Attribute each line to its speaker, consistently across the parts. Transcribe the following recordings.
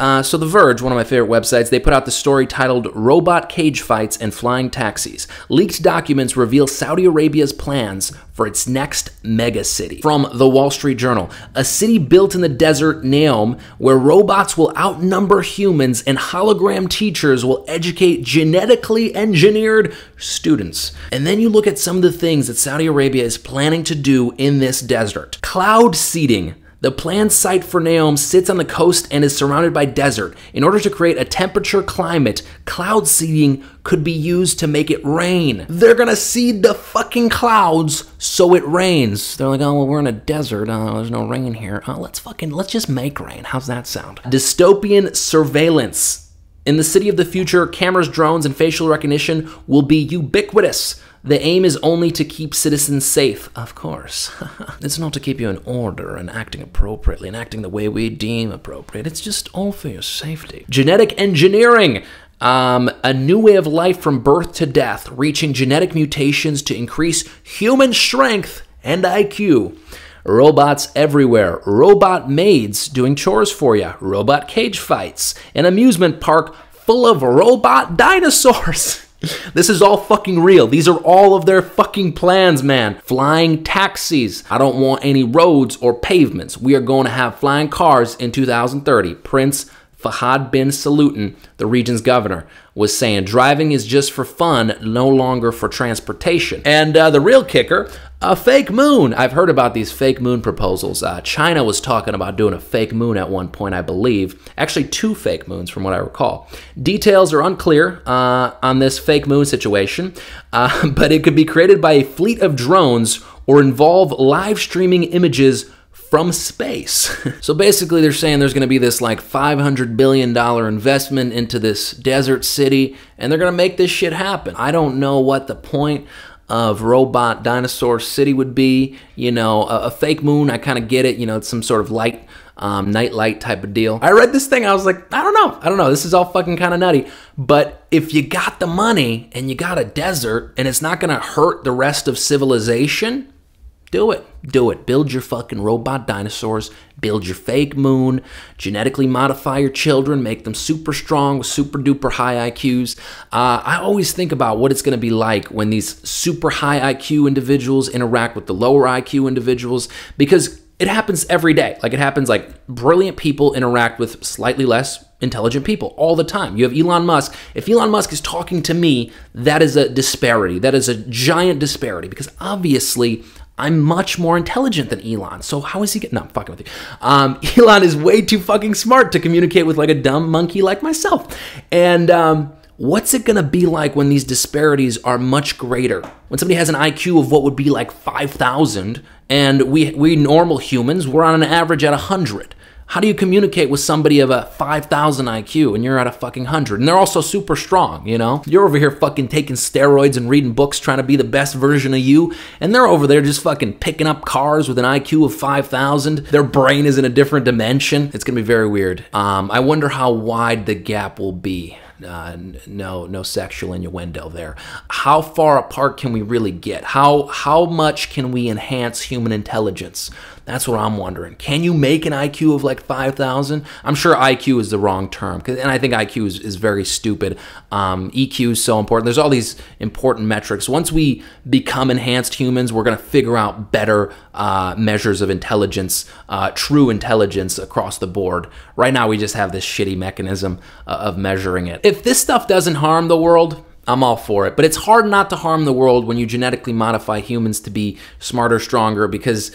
Speaker 1: Uh, so, The Verge, one of my favorite websites, they put out the story titled Robot Cage Fights and Flying Taxis. Leaked documents reveal Saudi Arabia's plans for its next mega city. From the Wall Street Journal, a city built in the desert, Neom, where robots will outnumber humans and hologram teachers will educate genetically engineered students. And then you look at some of the things that Saudi Arabia is planning to do in this desert cloud seeding the planned site for Neom sits on the coast and is surrounded by desert. In order to create a temperature climate, cloud seeding could be used to make it rain. They're gonna seed the fucking clouds so it rains. They're like, oh, well, we're in a desert. Uh, there's no rain here. Uh, let's fucking, let's just make rain. How's that sound? Dystopian surveillance. In the city of the future, cameras, drones, and facial recognition will be ubiquitous. The aim is only to keep citizens safe, of course. it's not to keep you in order and acting appropriately and acting the way we deem appropriate. It's just all for your safety. Genetic engineering. Um, a new way of life from birth to death, reaching genetic mutations to increase human strength and IQ. Robots everywhere, robot maids doing chores for you, robot cage fights, an amusement park full of robot dinosaurs. This is all fucking real. These are all of their fucking plans, man. Flying taxis. I don't want any roads or pavements. We are going to have flying cars in 2030. Prince Fahad bin Sulayman, the region's governor, was saying driving is just for fun, no longer for transportation. And uh, the real kicker, a fake moon. I've heard about these fake moon proposals. Uh, China was talking about doing a fake moon at one point, I believe. Actually, two fake moons, from what I recall. Details are unclear uh, on this fake moon situation, uh, but it could be created by a fleet of drones or involve live streaming images from space. so basically, they're saying there's going to be this like $500 billion investment into this desert city, and they're going to make this shit happen. I don't know what the point of robot dinosaur city would be. You know, a, a fake moon, I kind of get it. You know, it's some sort of light. Um, night light type of deal. I read this thing, I was like, I don't know, I don't know. This is all fucking kind of nutty. But if you got the money and you got a desert and it's not gonna hurt the rest of civilization, do it. Do it. Build your fucking robot dinosaurs. Build your fake moon. Genetically modify your children. Make them super strong with super duper high IQs. Uh, I always think about what it's going to be like when these super high IQ individuals interact with the lower IQ individuals because it happens every day. Like it happens like brilliant people interact with slightly less intelligent people all the time. You have Elon Musk. If Elon Musk is talking to me, that is a disparity. That is a giant disparity because obviously I'm much more intelligent than Elon. So how is he getting? No, I'm fucking with you. Um, Elon is way too fucking smart to communicate with like a dumb monkey like myself. And um, what's it gonna be like when these disparities are much greater? When somebody has an IQ of what would be like 5,000, and we we normal humans we're on an average at 100. How do you communicate with somebody of a 5,000 IQ and you're at a fucking 100? And they're also super strong, you know? You're over here fucking taking steroids and reading books trying to be the best version of you, and they're over there just fucking picking up cars with an IQ of 5,000. Their brain is in a different dimension. It's gonna be very weird. Um, I wonder how wide the gap will be. Uh, no, no sexual innuendo there. How far apart can we really get? How how much can we enhance human intelligence? That's what I'm wondering. Can you make an IQ of like 5,000? I'm sure IQ is the wrong term, and I think IQ is, is very stupid. Um, EQ is so important. There's all these important metrics. Once we become enhanced humans, we're going to figure out better uh, measures of intelligence, uh, true intelligence across the board. Right now, we just have this shitty mechanism uh, of measuring it. If this stuff doesn't harm the world, I'm all for it. But it's hard not to harm the world when you genetically modify humans to be smarter, stronger, because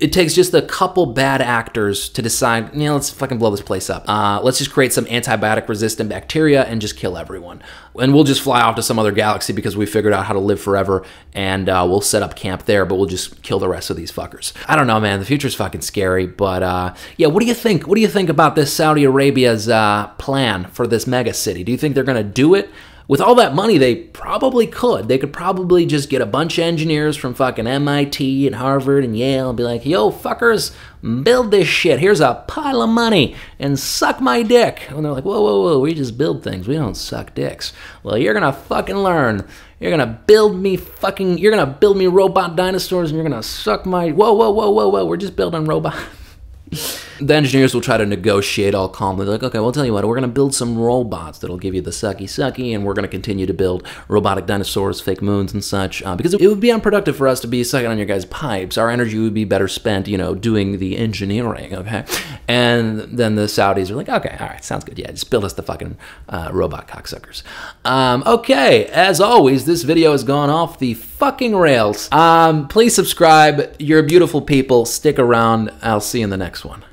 Speaker 1: it takes just a couple bad actors to decide, you know, let's fucking blow this place up. Uh, let's just create some antibiotic resistant bacteria and just kill everyone. And we'll just fly off to some other galaxy because we figured out how to live forever and uh, we'll set up camp there, but we'll just kill the rest of these fuckers. I don't know, man. The future's fucking scary. But uh, yeah, what do you think? What do you think about this Saudi Arabia's uh, plan for this mega city? Do you think they're going to do it? With all that money, they probably could. They could probably just get a bunch of engineers from fucking MIT and Harvard and Yale and be like, yo, fuckers, build this shit. Here's a pile of money and suck my dick. And they're like, whoa, whoa, whoa, we just build things. We don't suck dicks. Well, you're gonna fucking learn. You're gonna build me fucking, you're gonna build me robot dinosaurs and you're gonna suck my, whoa, whoa, whoa, whoa, whoa, we're just building robot. The engineers will try to negotiate all calmly. They're like, okay, well, tell you what, we're going to build some robots that'll give you the sucky sucky, and we're going to continue to build robotic dinosaurs, fake moons, and such. Uh, because it would be unproductive for us to be sucking on your guys' pipes. Our energy would be better spent, you know, doing the engineering, okay? And then the Saudis are like, okay, all right, sounds good. Yeah, just build us the fucking uh, robot cocksuckers. Um, okay, as always, this video has gone off the fucking rails. Um, please subscribe. You're beautiful people. Stick around. I'll see you in the next one.